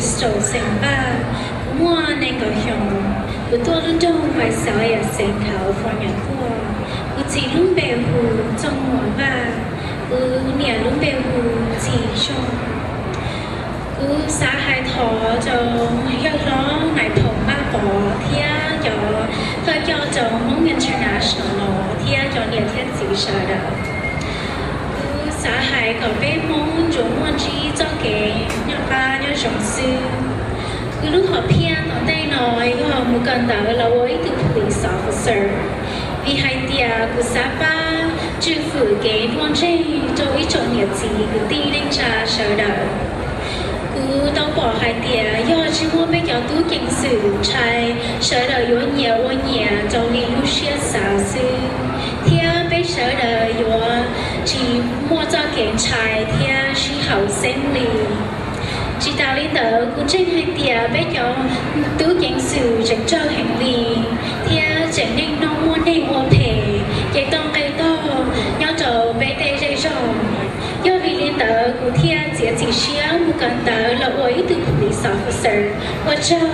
Bristol 城巴，我那个乡，我多伦多我少也是 California 过，我只用白湖中文吧，我念用白湖只上，我上海头就要让来同巴宝，天就他叫做 international，天就聊天几啥的，我上海个白梦中我只。Ba nhà sư cứ lúc họ phiền ở đây nói họ muốn cần đào là với từ police officer vì hai tia của sapa chưa phủ cái quan chế cho ý chỗ nhiệt gì cứ đi lên trà sợ đợi cứ đâu bỏ hai tia, do chỉ muốn mấy cho tú kinh sử, trai sợ đợi yếu nhiều ô nhiều cho đi lúc xưa xã sư theo biết sợ đợi yếu chỉ mua cho kiến trai theo chỉ hậu sinh lý chỉ đạo tờ cũng trên hai tia bé cho tứ kiến sự chẳng cho hành vi theo chẳng nên nó muốn nên ô thể chạy tông cây to, nhỏ trò bé tê dây rồng do vì lý tờ của theo chỉ chỉ xia một cần tờ là ôi từ police officer và châu